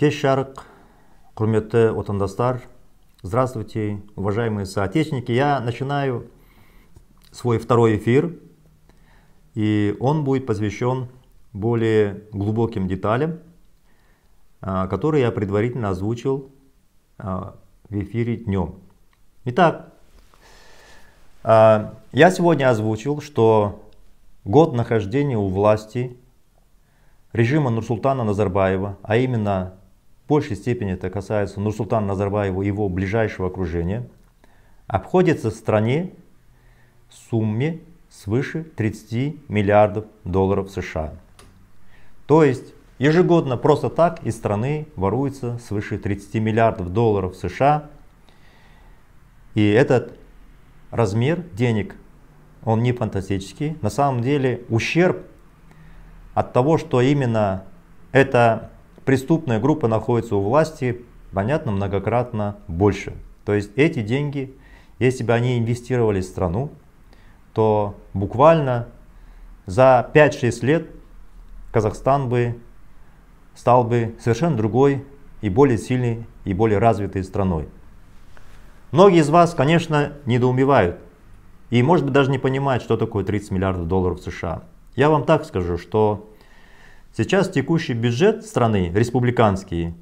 кеш жарық құрметті отандастар здравствуйте уважаемые соотечественники. Я начинаю свой второй эфир и он будет посвящен более глубоким деталям а, которые я предварительно озвучил а, в эфире днем. Итак а, я сегодня озвучил что год нахождения у власти режима Нурсултана Назарбаева, а именно большей степени это касается Нурсултана Назарбаева и его ближайшего окружения, обходится в стране сумме свыше 30 миллиардов долларов США. То есть ежегодно просто так из страны воруется свыше 30 миллиардов долларов США. И этот размер денег, он не фантастический. На самом деле ущерб от того, что именно эта преступная группа находится у власти, понятно, многократно больше. То есть эти деньги, если бы они инвестировали в страну, то буквально за 5-6 лет Казахстан бы стал бы совершенно другой и более сильной и более развитой страной. Многие из вас, конечно, недоумевают и, может быть, даже не понимают, что такое 30 миллиардов долларов США. Я вам так скажу, что сейчас текущий бюджет страны, республиканский,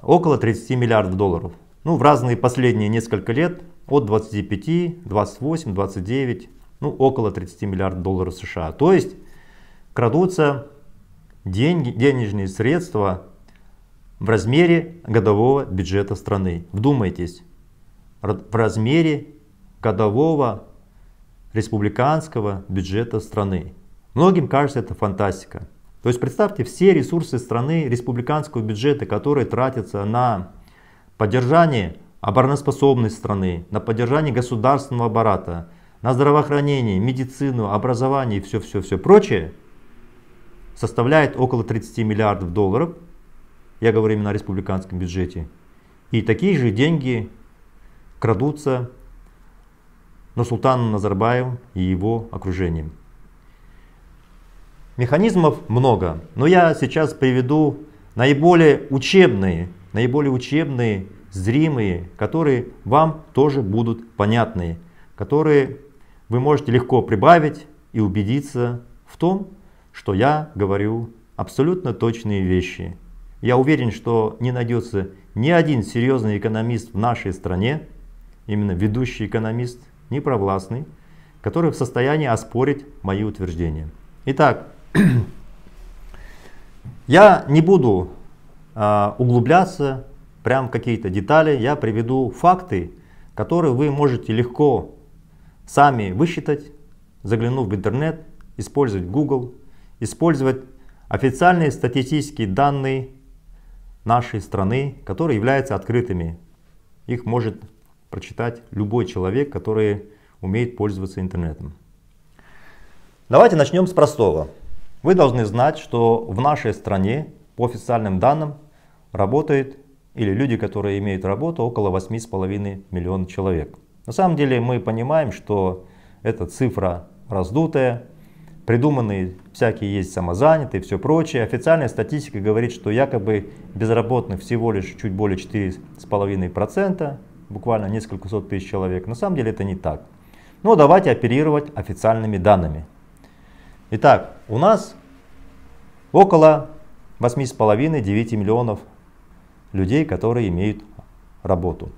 около 30 миллиардов долларов. Ну, в разные последние несколько лет от 25, 28, 29, ну, около 30 миллиардов долларов США. То есть крадутся деньги, денежные средства в размере годового бюджета страны. Вдумайтесь, в размере годового республиканского бюджета страны. Многим кажется это фантастика. То есть представьте все ресурсы страны, республиканского бюджета, которые тратятся на поддержание обороноспособности страны, на поддержание государственного аппарата, на здравоохранение, медицину, образование и все-все-все прочее, составляет около 30 миллиардов долларов. Я говорю именно о республиканском бюджете. И такие же деньги крадутся но Султаном Назарбаевым и его окружением. Механизмов много, но я сейчас приведу наиболее учебные, наиболее учебные, зримые, которые вам тоже будут понятны, которые вы можете легко прибавить и убедиться в том, что я говорю абсолютно точные вещи. Я уверен, что не найдется ни один серьезный экономист в нашей стране, именно ведущий экономист, не провластный, который в состоянии оспорить мои утверждения. Итак, я не буду а, углубляться прям какие-то детали, я приведу факты, которые вы можете легко сами высчитать, заглянув в интернет, использовать Google, использовать официальные статистические данные нашей страны, которые являются открытыми. Их может прочитать любой человек, который умеет пользоваться интернетом. Давайте начнем с простого. Вы должны знать, что в нашей стране по официальным данным работает или люди, которые имеют работу, около 8,5 миллионов человек. На самом деле мы понимаем, что эта цифра раздутая, придуманные всякие есть самозанятые и все прочее. Официальная статистика говорит, что якобы безработных всего лишь чуть более 4,5%, буквально несколько сот тысяч человек. На самом деле это не так. Но давайте оперировать официальными данными. Итак, у нас около 8,5-9 миллионов людей, которые имеют работу.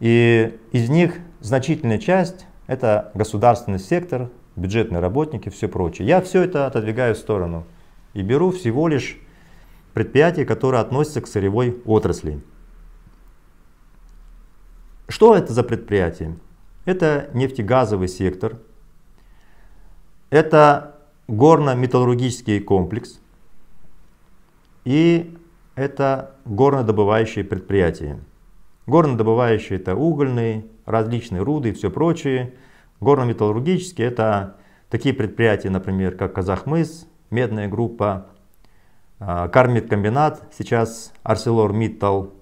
И из них значительная часть это государственный сектор, бюджетные работники, все прочее. Я все это отодвигаю в сторону и беру всего лишь предприятия, которые относятся к сырьевой отрасли. Что это за предприятие? Это нефтегазовый сектор, это горно-металлургический комплекс и это горнодобывающие предприятия. Горнодобывающие это угольные, различные руды и все прочее. Горно-металлургические это такие предприятия, например, как Казахмыс, медная группа, а, Кармиткомбинат, сейчас ArcelorMittal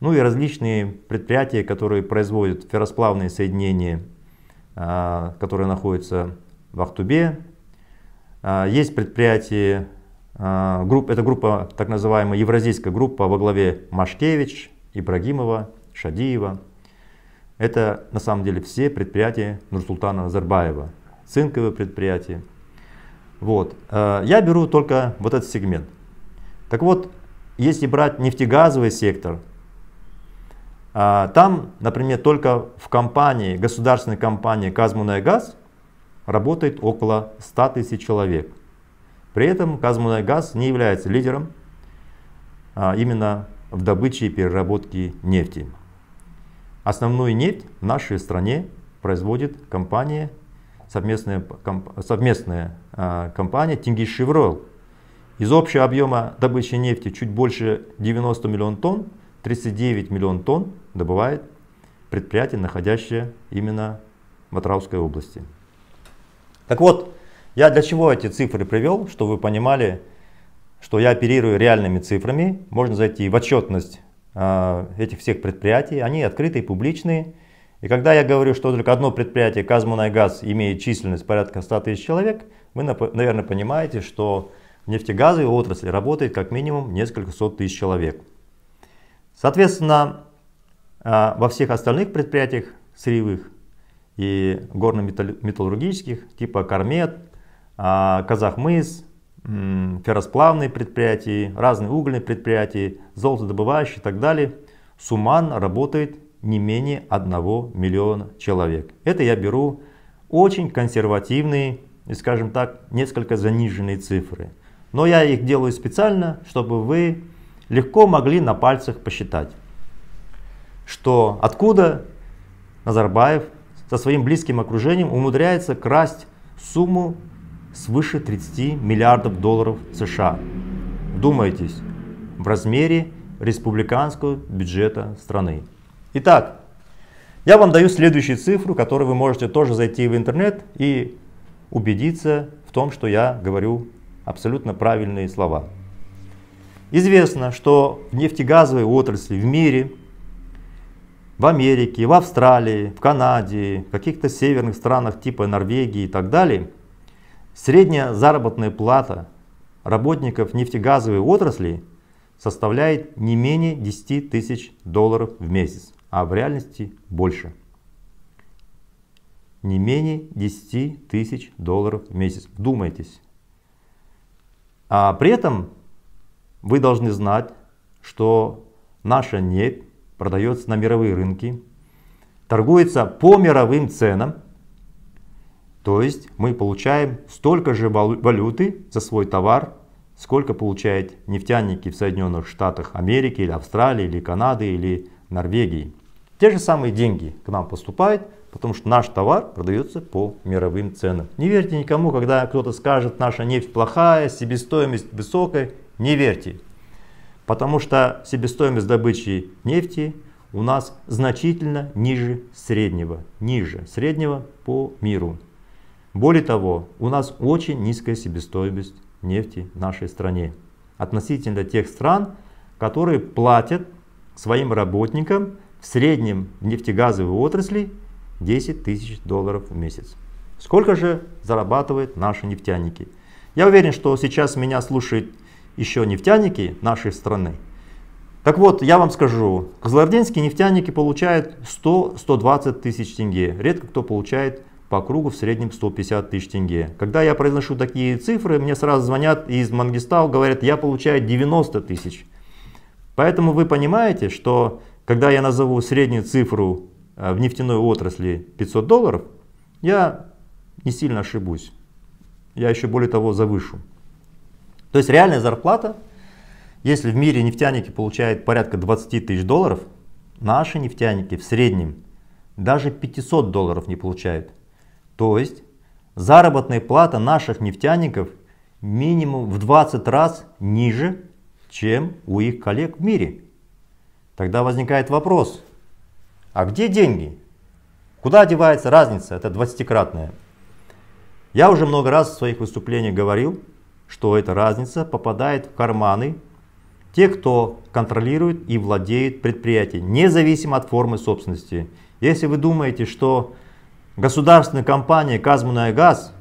ну и различные предприятия, которые производят ферросплавные соединения, а, которые находятся в Ахтубе. А, есть предприятия А, группа, это группа, так называемая евразийская группа во главе Машкевич, Ибрагимова, Шадиева. Это на самом деле все предприятия Нурсултана Назарбаева, цинковые предприятия. Вот. А, я беру только вот этот сегмент. Так вот, если брать нефтегазовый сектор, там, например, только в компании, государственной компании «Казмунайгаз» работает около 100 тысяч человек. При этом «Казмунайгаз» не является лидером а, именно в добыче и переработке нефти. Основную нефть в нашей стране производит компания, совместная, совместная а, компания «Тингиш-Шеврол», из общего объема добычи нефти чуть больше 90 миллионов тонн, 39 миллионов тонн добывает предприятие, находящее именно в Атраусской области. Так вот, я для чего эти цифры привел, чтобы вы понимали, что я оперирую реальными цифрами. Можно зайти в отчетность э, этих всех предприятий, они открытые, публичные. И когда я говорю, что только одно предприятие, Казмунайгаз, имеет численность порядка 100 тысяч человек, вы, наверное, понимаете, что в нефтегазовой отрасли работает как минимум несколько сот тысяч человек. Соответственно, а, во всех остальных предприятиях сырьевых и горно-металлургических, типа Кармет, а, Казахмыс, ферросплавные предприятия, разные угольные предприятия, золотодобывающие и так далее, Суман работает не менее 1 миллиона человек. Это я беру очень консервативные и, скажем так, несколько заниженные цифры. Но я их делаю специально, чтобы вы легко могли на пальцах посчитать, что откуда Назарбаев со своим близким окружением умудряется красть сумму свыше 30 миллиардов долларов США. Вдумайтесь, в размере республиканского бюджета страны. Итак, я вам даю следующую цифру, которую вы можете тоже зайти в интернет и убедиться в том, что я говорю абсолютно правильные слова. Известно, что в нефтегазовой отрасли в мире, в Америке, в Австралии, в Канаде, в каких-то северных странах типа Норвегии и так далее, средняя заработная плата работников нефтегазовой отрасли составляет не менее 10 тысяч долларов в месяц, а в реальности больше. Не менее 10 тысяч долларов в месяц. Вдумайтесь. А при этом вы должны знать, что наша нефть продается на мировые рынки, торгуется по мировым ценам, то есть мы получаем столько же валюты за свой товар, сколько получают нефтяники в Соединенных Штатах Америки, или Австралии, или Канады, или Норвегии. Те же самые деньги к нам поступают, потому что наш товар продается по мировым ценам. Не верьте никому, когда кто-то скажет, наша нефть плохая, себестоимость высокая. Не верьте. Потому что себестоимость добычи нефти у нас значительно ниже среднего. Ниже среднего по миру. Более того, у нас очень низкая себестоимость нефти в нашей стране. Относительно тех стран, которые платят своим работникам в среднем в нефтегазовой отрасли 10 тысяч долларов в месяц. Сколько же зарабатывают наши нефтяники? Я уверен, что сейчас меня слушают еще нефтяники нашей страны. Так вот, я вам скажу, козлординские нефтяники получают 100-120 тысяч тенге. Редко кто получает по кругу в среднем 150 тысяч тенге. Когда я произношу такие цифры, мне сразу звонят из Мангистау, говорят, я получаю 90 тысяч. Поэтому вы понимаете, что когда я назову среднюю цифру Э, в нефтяной отрасли 500 долларов, я не сильно ошибусь. Я еще более того завышу. То есть реальная зарплата, если в мире нефтяники получают порядка 20 тысяч долларов, наши нефтяники в среднем даже 500 долларов не получают. То есть заработная плата наших нефтяников минимум в 20 раз ниже, чем у их коллег в мире. Тогда возникает вопрос, а где деньги? Куда девается разница, это 20-кратная? Я уже много раз в своих выступлениях говорил, что эта разница попадает в карманы тех, кто контролирует и владеет предприятием, независимо от формы собственности. Если вы думаете, что государственная компания «Казмунайгаз»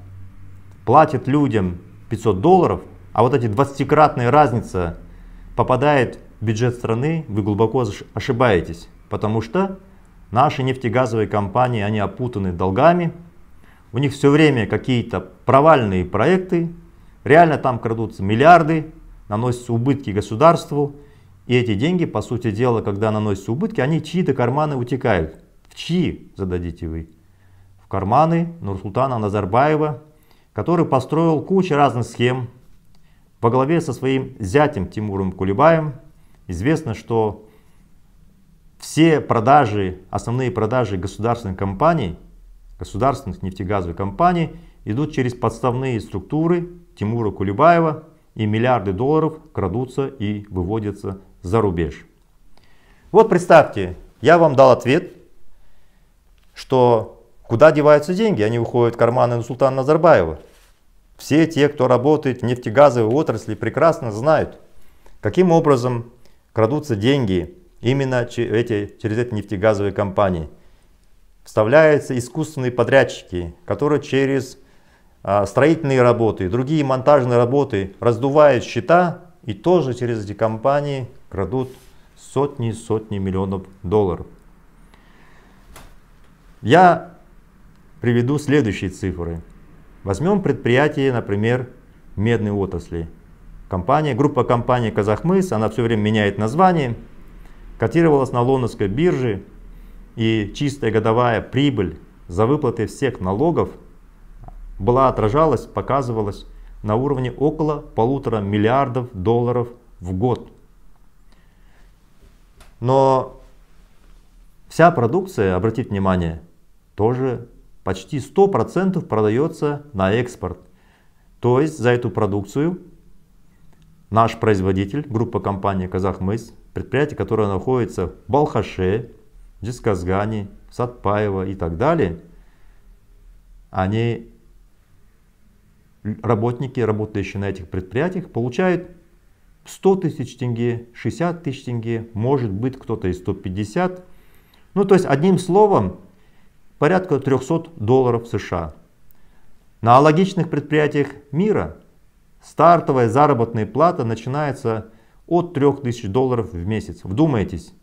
платит людям 500 долларов, а вот эти 20-кратная разница попадает в бюджет страны, вы глубоко ошибаетесь. Потому что наши нефтегазовые компании, они опутаны долгами, у них все время какие-то провальные проекты, реально там крадутся миллиарды, наносятся убытки государству, и эти деньги, по сути дела, когда наносятся убытки, они чьи-то карманы утекают. В чьи, зададите вы? В карманы Нурсултана Назарбаева, который построил кучу разных схем. Во главе со своим зятем Тимуром Кулебаем известно, что все продажи, основные продажи государственных компаний, государственных нефтегазовых компаний идут через подставные структуры Тимура Кулебаева и миллиарды долларов крадутся и выводятся за рубеж. Вот представьте, я вам дал ответ, что куда деваются деньги, они уходят в карманы Султана Назарбаева. Все те, кто работает в нефтегазовой отрасли, прекрасно знают, каким образом крадутся деньги именно эти, через эти нефтегазовые компании. Вставляются искусственные подрядчики, которые через строительные работы, другие монтажные работы раздувают счета и тоже через эти компании крадут сотни и сотни миллионов долларов. Я приведу следующие цифры. Возьмем предприятие, например, медной отрасли. Компания, группа компаний Казахмыс, она все время меняет название котировалась на лондонской бирже и чистая годовая прибыль за выплаты всех налогов была отражалась, показывалась на уровне около полутора миллиардов долларов в год. Но вся продукция, обратите внимание, тоже почти 100% продается на экспорт. То есть за эту продукцию наш производитель, группа компании Казахмыс, предприятия, которые находятся в Балхаше, Дисказгане, Сатпаево и так далее, они, работники, работающие на этих предприятиях, получают 100 тысяч тенге, 60 тысяч тенге, может быть кто-то и 150. Ну то есть одним словом порядка 300 долларов США. На аналогичных предприятиях мира стартовая заработная плата начинается от 3000 долларов в месяц. Вдумайтесь,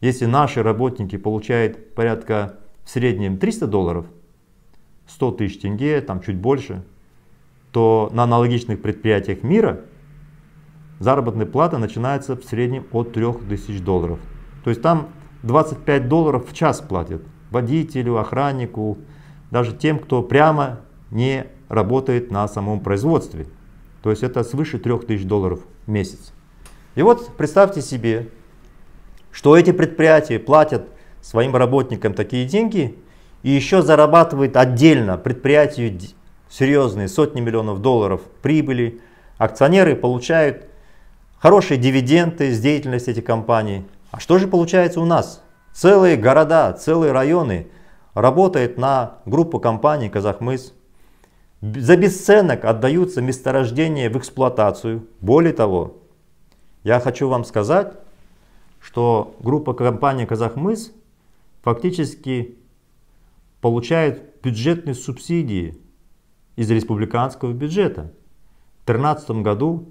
если наши работники получают порядка в среднем 300 долларов, 100 тысяч тенге, там чуть больше, то на аналогичных предприятиях мира заработная плата начинается в среднем от 3000 долларов. То есть там 25 долларов в час платят водителю, охраннику, даже тем, кто прямо не работает на самом производстве. То есть это свыше 3000 долларов в месяц. И вот представьте себе, что эти предприятия платят своим работникам такие деньги и еще зарабатывают отдельно предприятию серьезные сотни миллионов долларов прибыли. Акционеры получают хорошие дивиденды с деятельности этих компаний. А что же получается у нас? Целые города, целые районы работают на группу компаний Казахмыс. За бесценок отдаются месторождения в эксплуатацию. Более того, я хочу вам сказать, что группа компании Казахмыс фактически получает бюджетные субсидии из республиканского бюджета. В 2013 году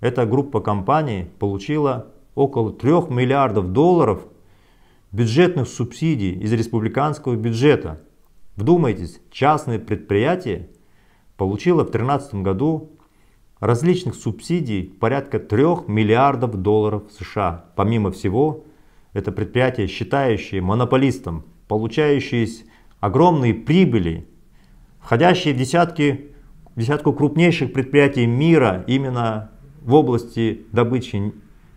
эта группа компаний получила около 3 миллиардов долларов бюджетных субсидий из республиканского бюджета. Вдумайтесь, частное предприятие получило в 2013 году различных субсидий порядка 3 миллиардов долларов США. Помимо всего, это предприятие, считающее монополистом, получающее огромные прибыли, входящие в десятки, десятку крупнейших предприятий мира именно в области добычи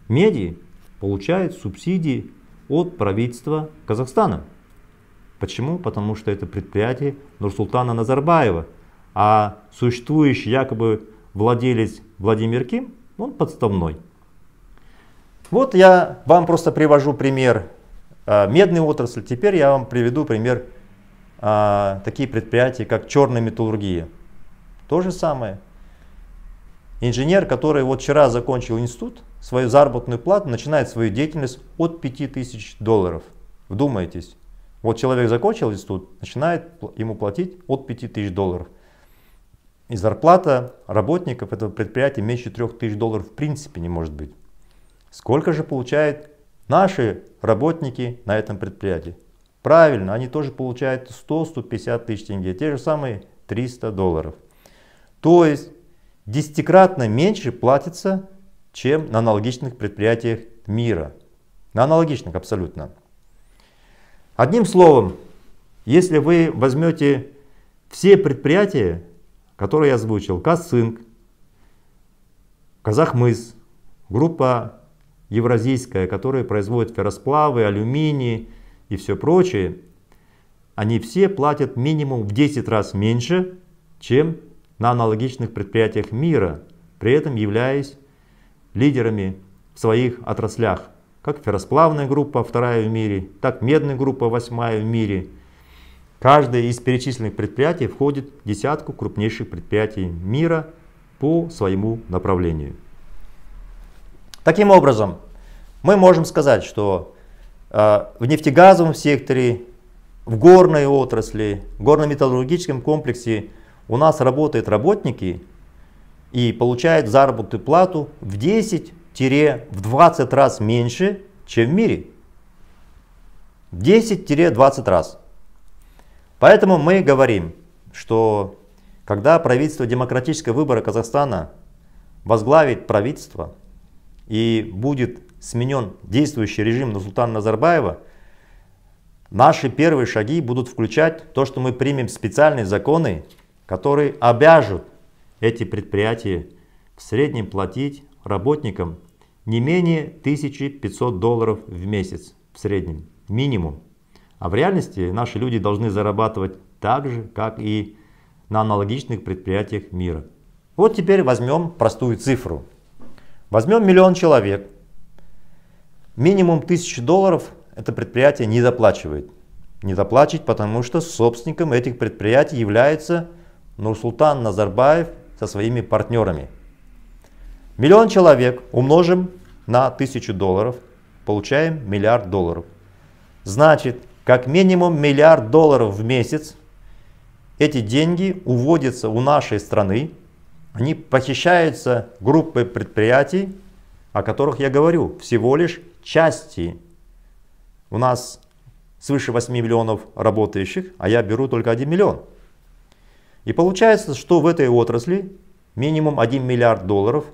меди, получает субсидии от правительства Казахстана. Почему? Потому что это предприятие Нурсултана Назарбаева, а существующий якобы владелец Владимир Ким, он подставной. Вот я вам просто привожу пример э, медной отрасли. Теперь я вам приведу пример э, такие предприятия, как черная металлургия. То же самое. Инженер, который вот вчера закончил институт, свою заработную плату начинает свою деятельность от 5000 долларов. Вдумайтесь. Вот человек закончил институт, начинает ему платить от 5000 долларов. И зарплата работников этого предприятия меньше 3000 долларов в принципе не может быть. Сколько же получают наши работники на этом предприятии? Правильно, они тоже получают 100-150 тысяч тенге, те же самые 300 долларов. То есть десятикратно меньше платится, чем на аналогичных предприятиях мира. На аналогичных абсолютно. Одним словом, если вы возьмете все предприятия, которые я озвучил, Казцинк, Казахмыс, группа евразийская, которая производит ферросплавы, алюминий и все прочее, они все платят минимум в 10 раз меньше, чем на аналогичных предприятиях мира, при этом являясь лидерами в своих отраслях, как ферросплавная группа, вторая в мире, так медная группа, восьмая в мире. Каждое из перечисленных предприятий входит в десятку крупнейших предприятий мира по своему направлению. Таким образом, мы можем сказать, что в нефтегазовом секторе, в горной отрасли, в горно-металлургическом комплексе у нас работают работники и получают заработную плату в 10-20 раз меньше, чем в мире. 10-20 раз. Поэтому мы говорим, что когда правительство демократического выбора Казахстана возглавит правительство и будет сменен действующий режим Нурсултана Назарбаева, наши первые шаги будут включать то, что мы примем специальные законы, которые обяжут эти предприятия в среднем платить работникам не менее 1500 долларов в месяц в среднем, минимум. А в реальности наши люди должны зарабатывать так же, как и на аналогичных предприятиях мира. Вот теперь возьмем простую цифру. Возьмем миллион человек. Минимум 1000 долларов это предприятие не доплачивает. Не доплачивает, потому что собственником этих предприятий является Нурсултан Назарбаев со своими партнерами. Миллион человек умножим на тысячу долларов, получаем миллиард долларов. Значит, как минимум миллиард долларов в месяц эти деньги уводятся у нашей страны, они похищаются группой предприятий, о которых я говорю, всего лишь части. У нас свыше 8 миллионов работающих, а я беру только 1 миллион. И получается, что в этой отрасли минимум 1 миллиард долларов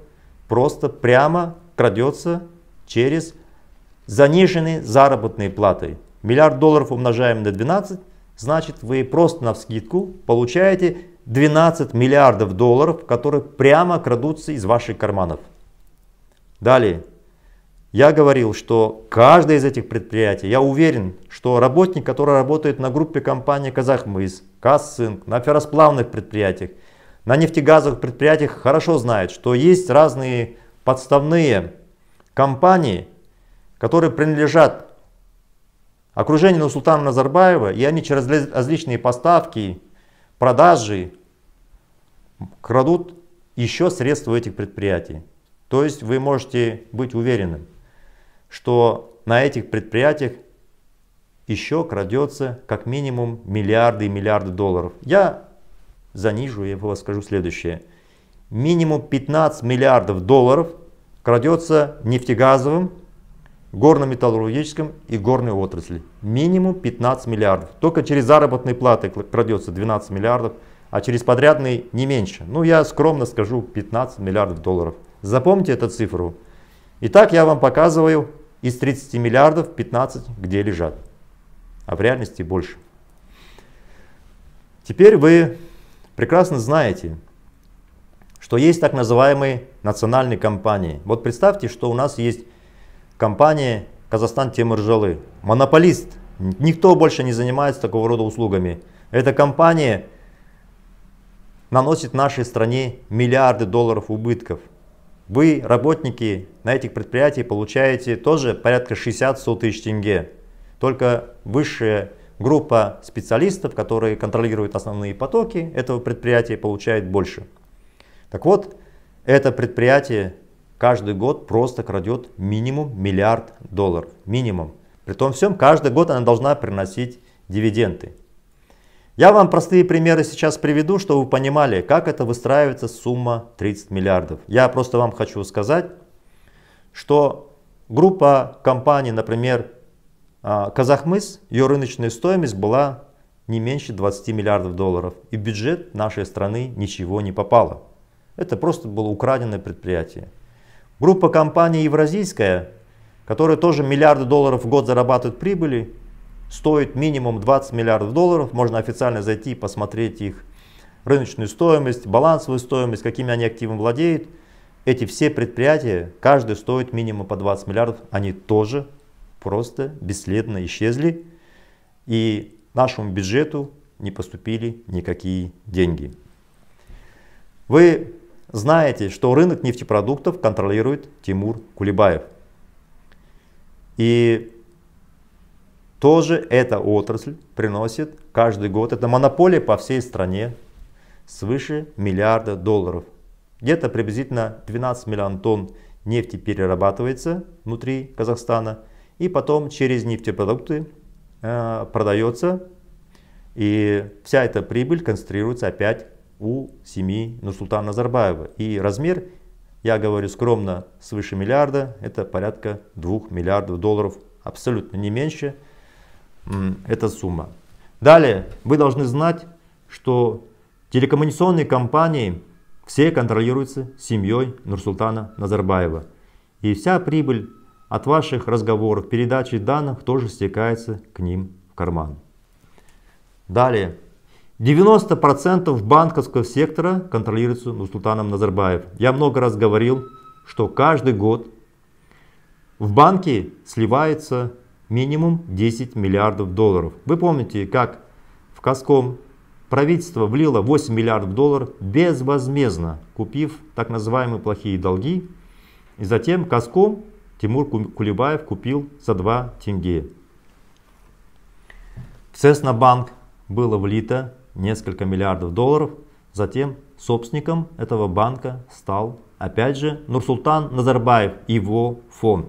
просто прямо крадется через заниженные заработные платы. Миллиард долларов умножаем на 12, значит вы просто на вскидку получаете 12 миллиардов долларов, которые прямо крадутся из ваших карманов. Далее. Я говорил, что каждое из этих предприятий, я уверен, что работник, который работает на группе компании Казахмыс, Казцинк, на ферросплавных предприятиях, на нефтегазовых предприятиях хорошо знает, что есть разные подставные компании, которые принадлежат окружению Султана Назарбаева, и они через различные поставки, продажи крадут еще средства этих предприятий. То есть вы можете быть уверены, что на этих предприятиях еще крадется как минимум миллиарды и миллиарды долларов. Я занижу, я вам скажу следующее. Минимум 15 миллиардов долларов крадется нефтегазовым, горно-металлургическом и горной отрасли. Минимум 15 миллиардов. Только через заработные платы крадется 12 миллиардов, а через подрядные не меньше. Ну я скромно скажу 15 миллиардов долларов. Запомните эту цифру. Итак, я вам показываю из 30 миллиардов 15 где лежат, а в реальности больше. Теперь вы прекрасно знаете, что есть так называемые национальные компании. Вот представьте, что у нас есть компания Казахстан Темиржалы, монополист, никто больше не занимается такого рода услугами. Эта компания наносит нашей стране миллиарды долларов убытков. Вы, работники на этих предприятиях, получаете тоже порядка 60-100 тысяч тенге. Только высшая группа специалистов, которые контролируют основные потоки этого предприятия, получает больше. Так вот, это предприятие каждый год просто крадет минимум миллиард долларов. Минимум. При том всем, каждый год она должна приносить дивиденды. Я вам простые примеры сейчас приведу, чтобы вы понимали, как это выстраивается сумма 30 миллиардов. Я просто вам хочу сказать, что группа компаний, например, а, Казахмыс, ее рыночная стоимость была не меньше 20 миллиардов долларов. И в бюджет нашей страны ничего не попало. Это просто было украденное предприятие. Группа компаний Евразийская, которая тоже миллиарды долларов в год зарабатывает прибыли, стоит минимум 20 миллиардов долларов. Можно официально зайти и посмотреть их рыночную стоимость, балансовую стоимость, какими они активами владеют. Эти все предприятия, каждый стоит минимум по 20 миллиардов, они тоже просто бесследно исчезли. И нашему бюджету не поступили никакие деньги. Вы знаете, что рынок нефтепродуктов контролирует Тимур Кулебаев. И тоже эта отрасль приносит каждый год, это монополия по всей стране, свыше миллиарда долларов. Где-то приблизительно 12 миллионов тонн нефти перерабатывается внутри Казахстана и потом через нефтепродукты э, продается. И вся эта прибыль концентрируется опять у семьи Нурсултана Назарбаева. И размер, я говорю скромно, свыше миллиарда, это порядка 2 миллиардов долларов, абсолютно не меньше эта сумма. Далее, вы должны знать, что телекоммуникационные компании все контролируются семьей Нурсултана Назарбаева. И вся прибыль от ваших разговоров, передачи данных тоже стекается к ним в карман. Далее. 90% банковского сектора контролируется Нурсултаном Назарбаев. Я много раз говорил, что каждый год в банке сливается минимум 10 миллиардов долларов. Вы помните, как в Каском правительство влило 8 миллиардов долларов безвозмездно, купив так называемые плохие долги. И затем Каском Тимур Кулебаев купил за 2 тенге. В Цеснобанк было влито несколько миллиардов долларов. Затем собственником этого банка стал опять же Нурсултан Назарбаев, его фонд.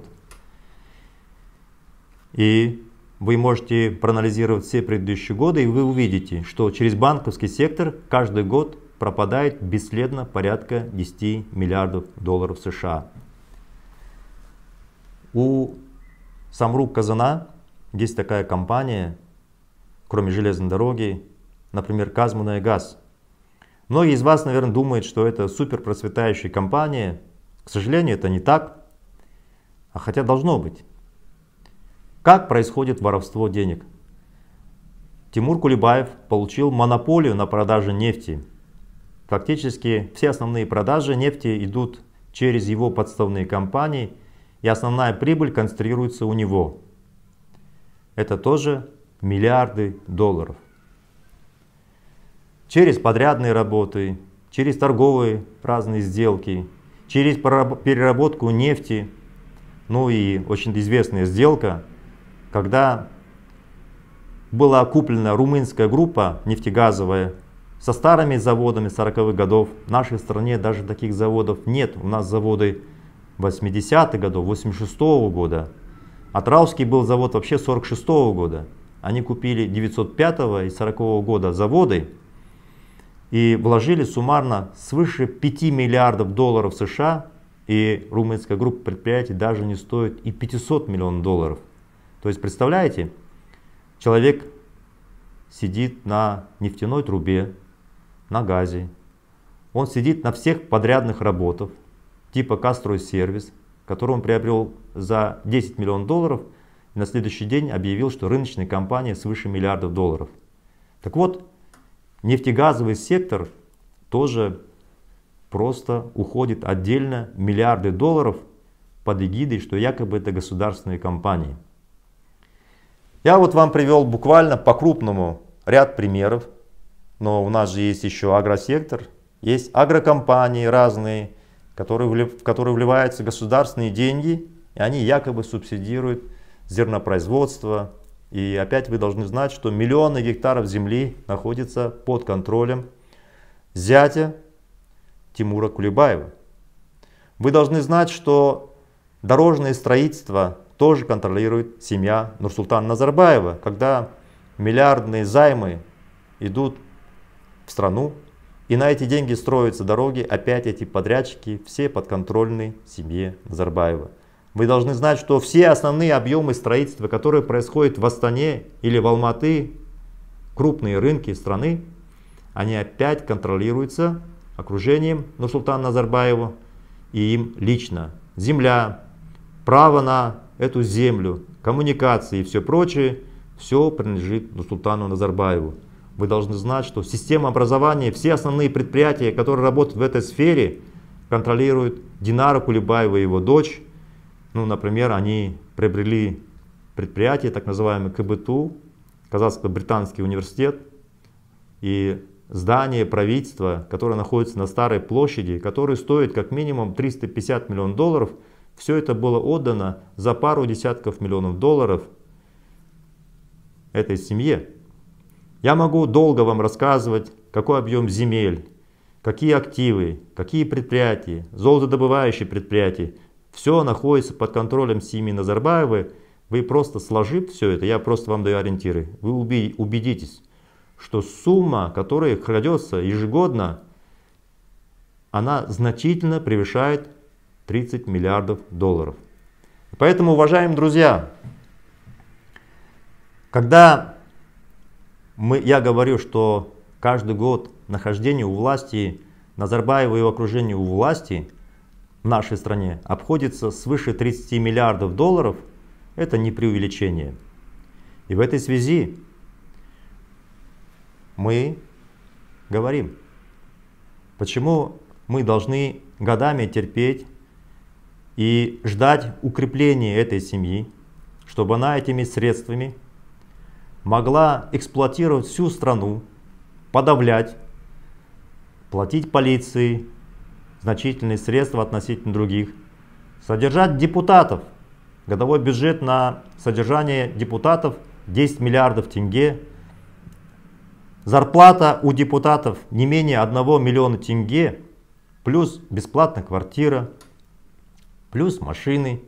И вы можете проанализировать все предыдущие годы, и вы увидите, что через банковский сектор каждый год пропадает бесследно порядка 10 миллиардов долларов США. У Самрук Казана есть такая компания, кроме железной дороги, например, Казмунайгаз. Многие из вас, наверное, думают, что это супер процветающая компания. К сожалению, это не так. А хотя должно быть. Как происходит воровство денег? Тимур Кулебаев получил монополию на продажу нефти. Фактически все основные продажи нефти идут через его подставные компании, и основная прибыль концентрируется у него. Это тоже миллиарды долларов. Через подрядные работы, через торговые разные сделки, через переработку нефти, ну и очень известная сделка, когда была куплена румынская группа нефтегазовая со старыми заводами 40-х годов. В нашей стране даже таких заводов нет. У нас заводы 80-х годов, 86-го года. Атраусский был завод вообще 46-го года. Они купили 905 и 40 -го года заводы и вложили суммарно свыше 5 миллиардов долларов США. И румынская группа предприятий даже не стоит и 500 миллионов долларов. То есть, представляете, человек сидит на нефтяной трубе, на газе. Он сидит на всех подрядных работах, типа Кастрой-сервис, который он приобрел за 10 миллионов долларов и на следующий день объявил, что рыночная компания свыше миллиардов долларов. Так вот, нефтегазовый сектор тоже просто уходит отдельно миллиарды долларов под эгидой, что якобы это государственные компании. Я вот вам привел буквально по-крупному ряд примеров, но у нас же есть еще агросектор, есть агрокомпании разные, которые, в которые вливаются государственные деньги, и они якобы субсидируют зернопроизводство. И опять вы должны знать, что миллионы гектаров земли находятся под контролем зятя Тимура Кулебаева. Вы должны знать, что дорожное строительство тоже контролирует семья Нурсултана Назарбаева, когда миллиардные займы идут в страну, и на эти деньги строятся дороги, опять эти подрядчики, все подконтрольны семье Назарбаева. Вы должны знать, что все основные объемы строительства, которые происходят в Астане или в Алматы, крупные рынки страны, они опять контролируются окружением Нурсултана Назарбаева и им лично. Земля, право на эту землю, коммуникации и все прочее, все принадлежит Нурсултану Назарбаеву. Вы должны знать, что система образования, все основные предприятия, которые работают в этой сфере, контролируют Динара Кулебаева и его дочь. Ну, например, они приобрели предприятие, так называемый КБТУ, Казахско-Британский университет, и здание правительства, которое находится на Старой площади, которое стоит как минимум 350 миллионов долларов, все это было отдано за пару десятков миллионов долларов этой семье. Я могу долго вам рассказывать, какой объем земель, какие активы, какие предприятия, золотодобывающие предприятия. Все находится под контролем семьи Назарбаевой. Вы просто сложив все это, я просто вам даю ориентиры, вы убедитесь, что сумма, которая крадется ежегодно, она значительно превышает 30 миллиардов долларов. Поэтому, уважаемые друзья, когда мы, я говорю, что каждый год нахождение у власти, Назарбаева и его окружение у власти в нашей стране обходится свыше 30 миллиардов долларов, это не преувеличение. И в этой связи мы говорим, почему мы должны годами терпеть и ждать укрепления этой семьи, чтобы она этими средствами могла эксплуатировать всю страну, подавлять, платить полиции значительные средства относительно других, содержать депутатов. Годовой бюджет на содержание депутатов 10 миллиардов тенге. Зарплата у депутатов не менее 1 миллиона тенге, плюс бесплатная квартира, плюс машины,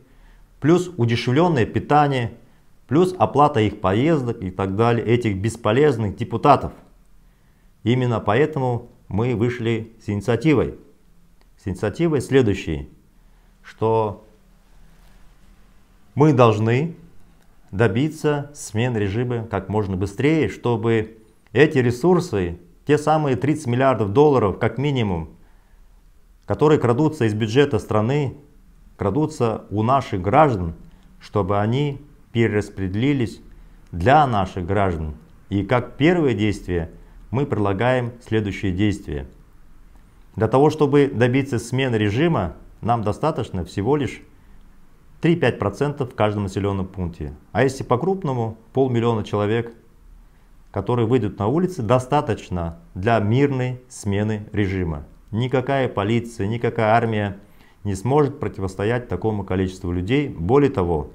плюс удешевленное питание – плюс оплата их поездок и так далее, этих бесполезных депутатов. Именно поэтому мы вышли с инициативой. С инициативой следующей, что мы должны добиться смены режима как можно быстрее, чтобы эти ресурсы, те самые 30 миллиардов долларов как минимум, которые крадутся из бюджета страны, крадутся у наших граждан, чтобы они перераспределились для наших граждан. И как первое действие мы предлагаем следующее действие. Для того, чтобы добиться смены режима, нам достаточно всего лишь 3-5% в каждом населенном пункте. А если по-крупному, полмиллиона человек, которые выйдут на улицы, достаточно для мирной смены режима. Никакая полиция, никакая армия не сможет противостоять такому количеству людей. Более того,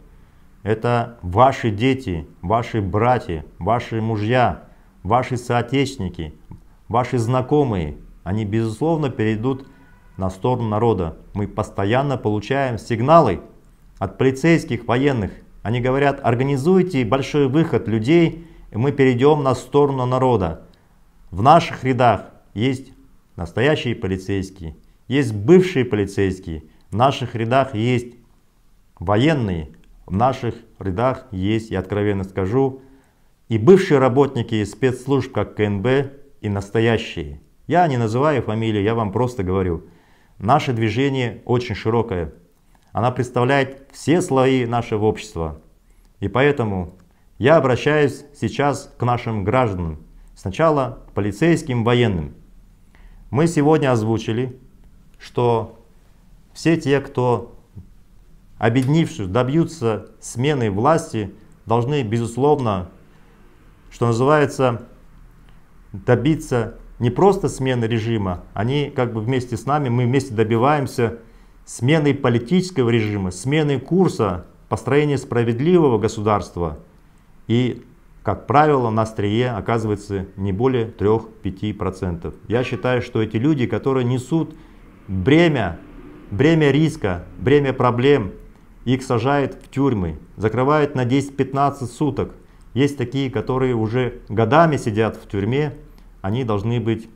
это ваши дети, ваши братья, ваши мужья, ваши соотечественники, ваши знакомые. Они безусловно перейдут на сторону народа. Мы постоянно получаем сигналы от полицейских, военных. Они говорят, организуйте большой выход людей, и мы перейдем на сторону народа. В наших рядах есть настоящие полицейские, есть бывшие полицейские, в наших рядах есть военные, в наших рядах есть, я откровенно скажу, и бывшие работники спецслужб, как КНБ, и настоящие. Я не называю фамилии, я вам просто говорю. Наше движение очень широкое. Она представляет все слои нашего общества. И поэтому я обращаюсь сейчас к нашим гражданам. Сначала к полицейским, военным. Мы сегодня озвучили, что все те, кто объединившись, добьются смены власти, должны, безусловно, что называется, добиться не просто смены режима, они как бы вместе с нами, мы вместе добиваемся смены политического режима, смены курса, построения справедливого государства. И, как правило, на острие оказывается не более 3-5%. Я считаю, что эти люди, которые несут бремя, бремя риска, бремя проблем, их сажают в тюрьмы, закрывают на 10-15 суток. Есть такие, которые уже годами сидят в тюрьме, они должны быть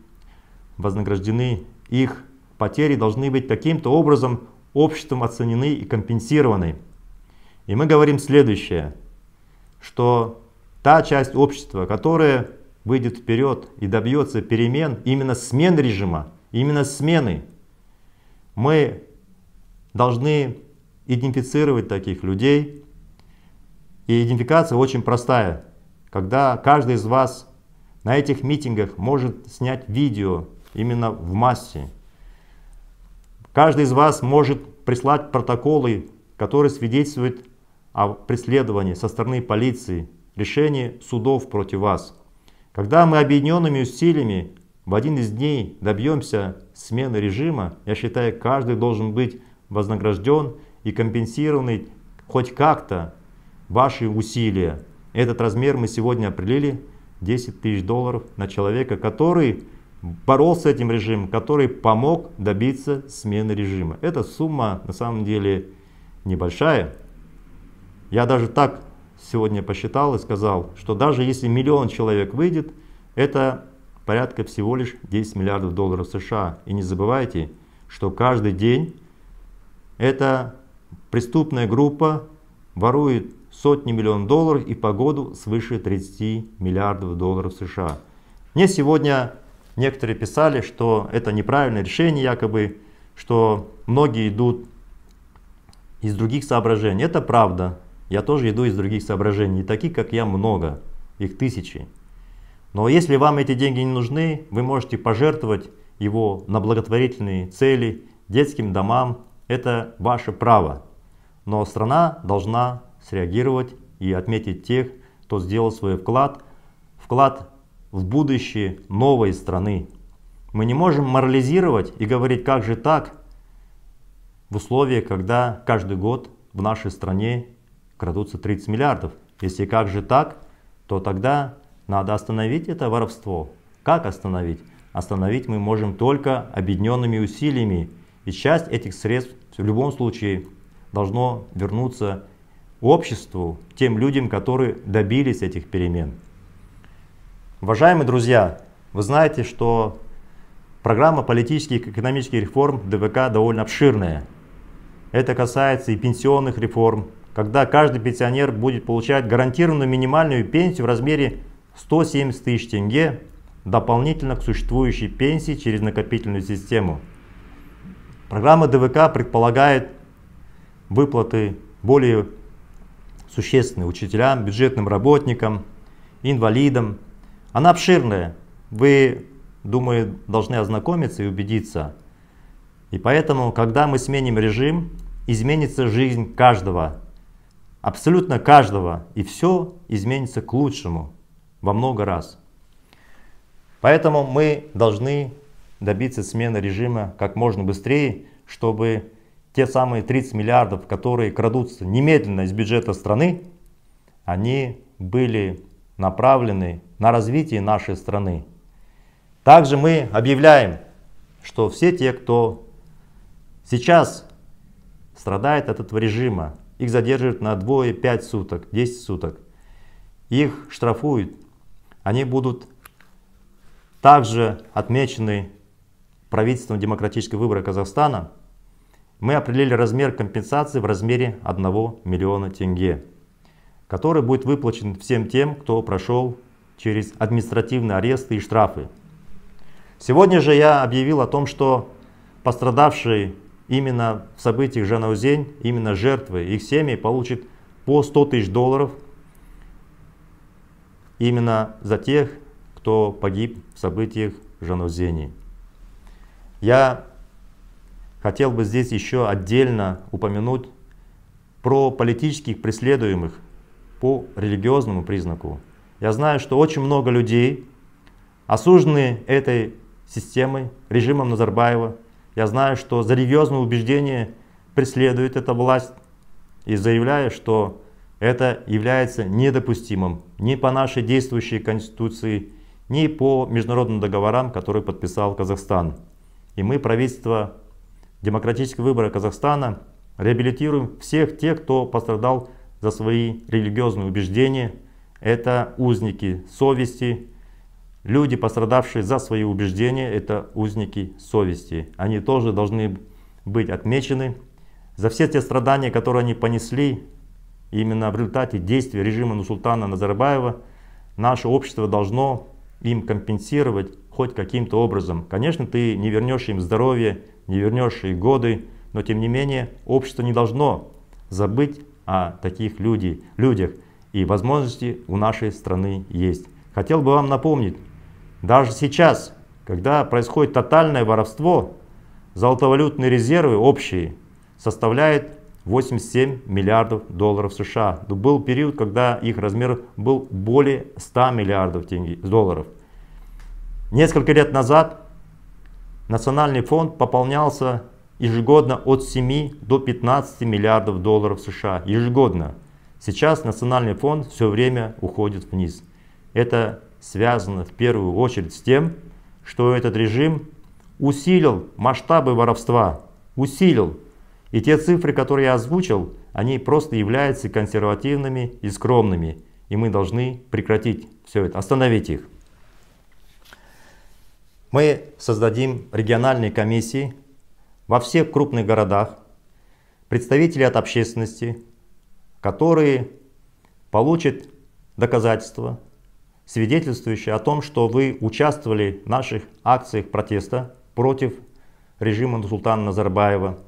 вознаграждены, их потери должны быть каким-то образом обществом оценены и компенсированы. И мы говорим следующее, что та часть общества, которая выйдет вперед и добьется перемен, именно смен режима, именно смены, мы должны идентифицировать таких людей. И идентификация очень простая. Когда каждый из вас на этих митингах может снять видео именно в массе. Каждый из вас может прислать протоколы, которые свидетельствуют о преследовании со стороны полиции, решении судов против вас. Когда мы объединенными усилиями в один из дней добьемся смены режима, я считаю, каждый должен быть вознагражден и компенсированный хоть как-то ваши усилия. Этот размер мы сегодня определили 10 тысяч долларов на человека, который боролся с этим режимом, который помог добиться смены режима. Эта сумма на самом деле небольшая. Я даже так сегодня посчитал и сказал, что даже если миллион человек выйдет, это порядка всего лишь 10 миллиардов долларов США. И не забывайте, что каждый день эта преступная группа ворует сотни миллионов долларов и по году свыше 30 миллиардов долларов США. Мне сегодня некоторые писали, что это неправильное решение якобы, что многие идут из других соображений. Это правда. Я тоже иду из других соображений. И таких, как я, много. Их тысячи. Но если вам эти деньги не нужны, вы можете пожертвовать его на благотворительные цели, детским домам. Это ваше право. Но страна должна среагировать и отметить тех, кто сделал свой вклад, вклад в будущее новой страны. Мы не можем морализировать и говорить, как же так, в условиях, когда каждый год в нашей стране крадутся 30 миллиардов. Если как же так, то тогда надо остановить это воровство. Как остановить? Остановить мы можем только объединенными усилиями. И часть этих средств в любом случае должно вернуться обществу, тем людям, которые добились этих перемен. Уважаемые друзья, вы знаете, что программа политических и экономических реформ ДВК довольно обширная. Это касается и пенсионных реформ, когда каждый пенсионер будет получать гарантированную минимальную пенсию в размере 170 тысяч тенге дополнительно к существующей пенсии через накопительную систему. Программа ДВК предполагает выплаты более существенные учителям, бюджетным работникам, инвалидам. Она обширная. Вы, думаю, должны ознакомиться и убедиться. И поэтому, когда мы сменим режим, изменится жизнь каждого. Абсолютно каждого. И все изменится к лучшему во много раз. Поэтому мы должны добиться смены режима как можно быстрее, чтобы те самые 30 миллиардов, которые крадутся немедленно из бюджета страны, они были направлены на развитие нашей страны. Также мы объявляем, что все те, кто сейчас страдает от этого режима, их задерживают на двое, 5 суток, 10 суток, их штрафуют, они будут также отмечены правительством демократического выбора Казахстана – мы определили размер компенсации в размере 1 миллиона тенге, который будет выплачен всем тем, кто прошел через административные аресты и штрафы. Сегодня же я объявил о том, что пострадавшие именно в событиях Жанаузень, именно жертвы, их семьи получат по 100 тысяч долларов именно за тех, кто погиб в событиях Жанаузени. Я Хотел бы здесь еще отдельно упомянуть про политических преследуемых по религиозному признаку. Я знаю, что очень много людей осуждены этой системой, режимом Назарбаева. Я знаю, что за религиозное убеждение преследует эта власть и заявляю, что это является недопустимым ни по нашей действующей конституции, ни по международным договорам, которые подписал Казахстан. И мы, правительство демократического выбора Казахстана реабилитируем всех тех, кто пострадал за свои религиозные убеждения. Это узники совести, Люди, пострадавшие за свои убеждения, это узники совести. Они тоже должны быть отмечены за все те страдания, которые они понесли именно в результате действий режима Нусултана Назарбаева. Наше общество должно им компенсировать хоть каким-то образом. Конечно, ты не вернешь им здоровье, не вернешь их годы, но тем не менее общество не должно забыть о таких люди, людях. И возможности у нашей страны есть. Хотел бы вам напомнить, даже сейчас, когда происходит тотальное воровство, золотовалютные резервы общие составляют 87 миллиардов долларов США. Был период, когда их размер был более 100 миллиардов тенге, долларов. Несколько лет назад национальный фонд пополнялся ежегодно от 7 до 15 миллиардов долларов США. Ежегодно. Сейчас национальный фонд все время уходит вниз. Это связано в первую очередь с тем, что этот режим усилил масштабы воровства, усилил. И те цифры, которые я озвучил, они просто являются консервативными и скромными. И мы должны прекратить все это, остановить их. Мы создадим региональные комиссии во всех крупных городах, представители от общественности, которые получат доказательства, свидетельствующие о том, что вы участвовали в наших акциях протеста против режима Султана Назарбаева.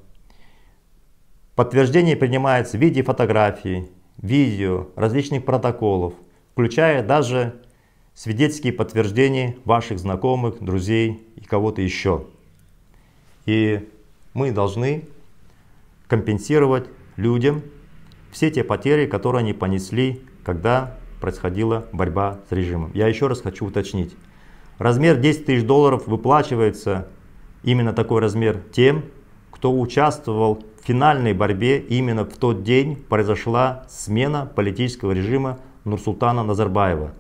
Подтверждение принимается в виде фотографий, видео, различных протоколов, включая даже свидетельские подтверждения ваших знакомых, друзей и кого-то еще. И мы должны компенсировать людям все те потери, которые они понесли, когда происходила борьба с режимом. Я еще раз хочу уточнить. Размер 10 тысяч долларов выплачивается именно такой размер тем, кто участвовал финальной борьбе именно в тот день произошла смена политического режима Нурсултана Назарбаева.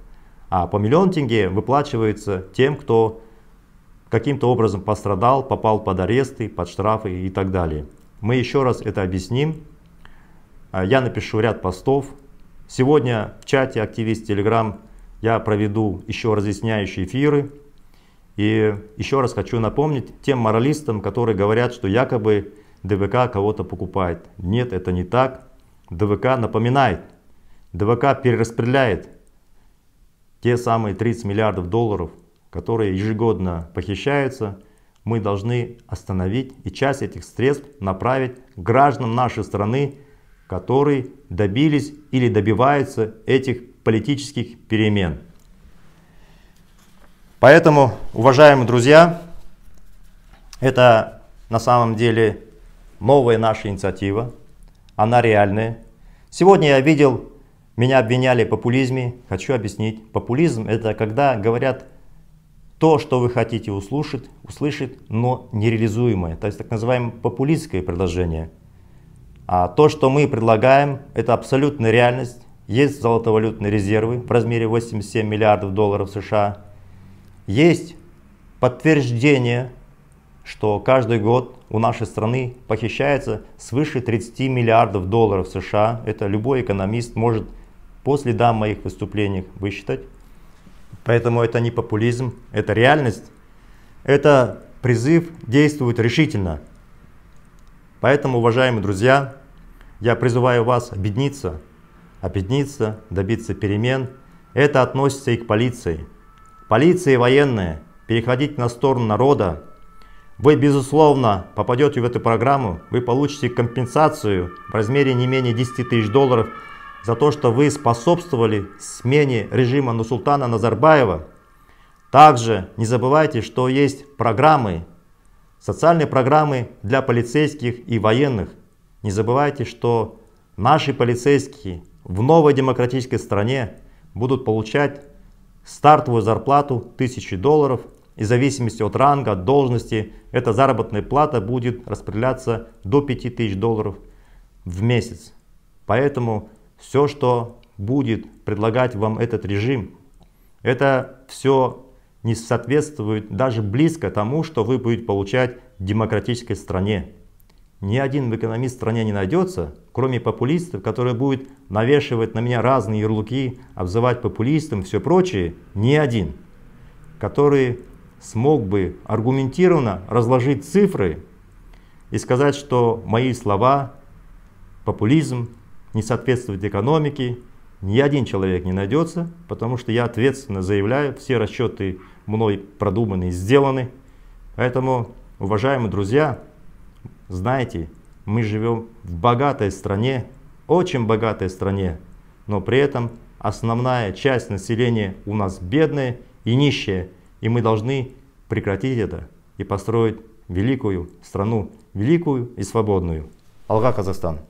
А по миллион тенге выплачивается тем, кто каким-то образом пострадал, попал под аресты, под штрафы и так далее. Мы еще раз это объясним. А, я напишу ряд постов. Сегодня в чате активист Telegram я проведу еще разъясняющие эфиры. И еще раз хочу напомнить тем моралистам, которые говорят, что якобы ДВК кого-то покупает. Нет, это не так. ДВК напоминает. ДВК перераспределяет те самые 30 миллиардов долларов, которые ежегодно похищаются, мы должны остановить и часть этих средств направить гражданам нашей страны, которые добились или добиваются этих политических перемен. Поэтому, уважаемые друзья, это на самом деле новая наша инициатива, она реальная. Сегодня я видел, меня обвиняли в популизме, хочу объяснить. Популизм это когда говорят то, что вы хотите услышать, услышать, но нереализуемое, то есть так называемое популистское предложение. А то, что мы предлагаем, это абсолютная реальность. Есть золотовалютные резервы в размере 87 миллиардов долларов США. Есть подтверждение, что каждый год у нашей страны похищается свыше 30 миллиардов долларов США. Это любой экономист может по следам моих выступлений высчитать. Поэтому это не популизм, это реальность. Это призыв действовать решительно. Поэтому, уважаемые друзья, я призываю вас объединиться, объединиться, добиться перемен. Это относится и к полиции. Полиция и военные, переходите на сторону народа. Вы, безусловно, попадете в эту программу, вы получите компенсацию в размере не менее 10 тысяч долларов за то, что вы способствовали смене режима Нусултана Назарбаева. Также не забывайте, что есть программы, социальные программы для полицейских и военных. Не забывайте, что наши полицейские в новой демократической стране будут получать стартовую зарплату 1000 долларов. И в зависимости от ранга, от должности, эта заработная плата будет распределяться до 5000 долларов в месяц. Поэтому все, что будет предлагать вам этот режим, это все не соответствует даже близко тому, что вы будете получать в демократической стране. Ни один экономист в стране не найдется, кроме популистов, которые будут навешивать на меня разные ярлыки, обзывать популистом, все прочее, ни один. который смог бы аргументированно разложить цифры и сказать, что мои слова, популизм, не соответствует экономике, ни один человек не найдется, потому что я ответственно заявляю, все расчеты мной продуманы и сделаны. Поэтому, уважаемые друзья, знаете, мы живем в богатой стране, очень богатой стране, но при этом основная часть населения у нас бедная и нищая, и мы должны прекратить это и построить великую страну, великую и свободную. Алга Казахстан.